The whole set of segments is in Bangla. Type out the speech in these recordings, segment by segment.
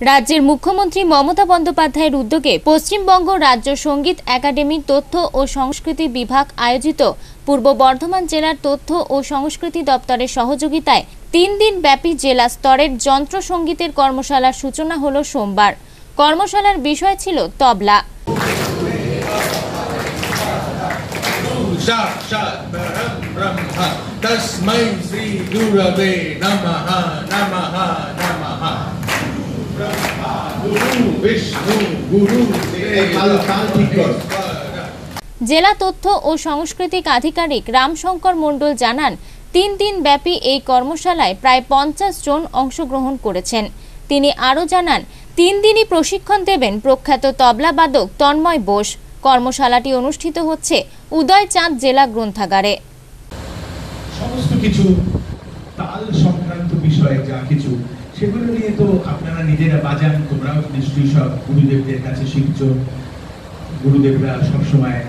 রাজ্যের মুখ্যমন্ত্রী মমতা বন্দ্যোপাধ্যায়ের উদ্যোগে পশ্চিমবঙ্গ রাজ্য সংগীত একাডেমির তথ্য ও সংস্কৃতি বিভাগ আয়োজিত পূর্ব বর্ধমান জেলার তথ্য ও সংস্কৃতি দপ্তরের সহযোগিতায় তিন দিন ব্যাপী জেলা স্তরের যন্ত্র সঙ্গীতের কর্মশালার সূচনা হল সোমবার। কর্মশালার বিষয় ছিল তবলা। জেলা তথ্য ও সাংস্কৃতিক আধিকারিক রামশঙ্কর মণ্ডল জানান, তিন দিন ব্যাপী এই কর্মশালায় প্রায় পঞ্চাশ জন অংশগ্রহণ করেছেন। তিনি আরও জানান, তিন দিনই প্রশিক্ষণ দেবেন প্রখ্যাত তবলাবাদক তন্ময় বোস। কর্মশালাটি অনুষ্ঠিত হচ্ছে উদয়চাঁদ জেলা গ্রন্থাগারে। সমস্ত কিছু তাল সংক্রান্ত বিষয়ে যা কিছু সেগুলো নিয়ে তো আপনারা নিজেরা বাজান, তোমরাও নিশ্চয়ই সব গুরুদেবদের কাছে শিখছো। গুরুদেবরা সবসময়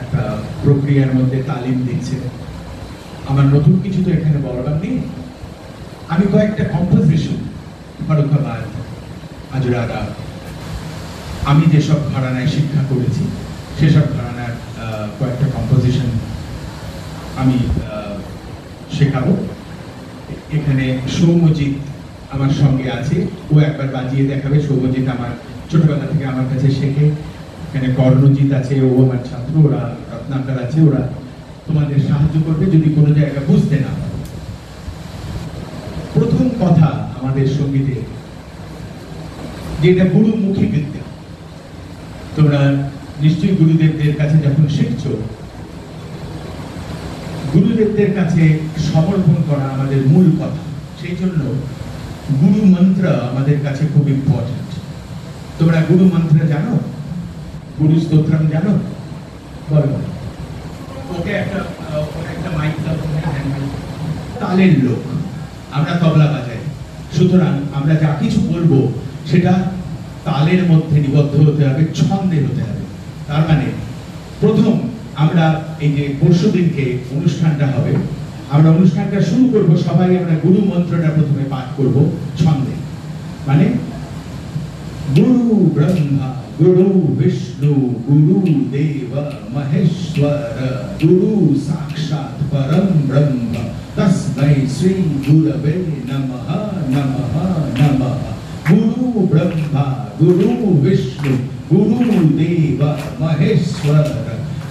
একটা প্রক্রিয়ার মধ্যে তালিম দিচ্ছে। আমার নতুন কিছু তো এখানে বলবার নেই। আমি কয়েকটা কম্পোজিশন ফারুখাবাদ আজরারা। আমি যেসব ঘরানায় শিক্ষা করেছি, সেসব ঘরানার কয়েকটা কম্পোজিশন আমি শেখাবো। এখানে সৌমজিৎ আমার সঙ্গে আছে। ও একবার বাজিয়ে দেখাবে, সৌমজিৎ আমার ছোটবেলা থেকে আমার কাছে শেখে। এখানে কর্ণজিৎ আছে, ও আমার ছাত্র, ওরা রত্নাকর আছে, ওরা তোমাদের সাহায্য করবে যদি কোনো জায়গা বুঝতে না প্রথম কথা আমাদের সঙ্গীতে, যেটা গুরুমুখী বিদ্যা। তোমরা নিশ্চয়ই গুরুদেবদের কাছে যখন শিখছো, গুরুদেবদের কাছে সমর্পণ করা আমাদের মূল কথা। সেই জন্য গুরু মন্ত্র আমাদের কাছে খুব ইম্পর্টেন্ট তোমরা গুরু মন্ত্র জানো? গুরু স্তোত্রম জানো? বলো। ওকে একটা ওকে একটা মাইক দাও। তালের লোক। আমরা তবলা বাজাই। সুতরাং আমরা যা কিছু বলব সেটা তালের মধ্যে নিবদ্ধ হতে হবে ছন্দে হতে হবে। তার মানে প্রথম আমরা এই যে পরশু দিনকে অনুষ্ঠানটা হবে আমরা অনুষ্ঠানটা শুরু করব, সবাই আমরা গুরু মন্ত্রটা প্রথমে পাঠ করব, ছন্দে। মানে গুরু ব্রহ্মা, গুরু বিষ্ণু, গুরু দেব, মহেশ্বর, গুরু সাক্ষাৎ পরম ব্রহ্ম তস্मै শ্রী গুরবে নমঃ নমঃ নমঃ। গুরু ব্রহ্মা, গুরু বিষ্ণু, গুরু দেব, মহেশ্বর,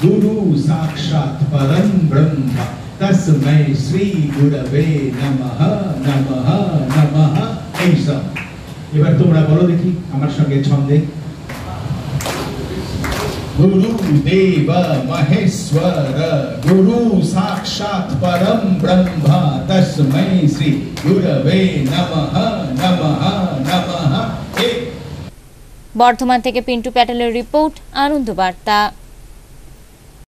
গুরু সাক্ষাৎ পরম ব্রহ্ম তস্मै শ্রী গুরবে নমঃ নমঃ নমঃ এইসব এবার তোমরা বলো দেখি আমার সঙ্গে ছন্দে। গুরু দেব মহেশ্বর গুরু সাক্ষাৎ পরম ব্রহ্ম তস্मै শ্রী গুরবে নমঃ নমঃ নমঃ এই বর্ধমান থেকে পিন্টু প্যাটেলের রিপোর্ট আনন্দ বার্তা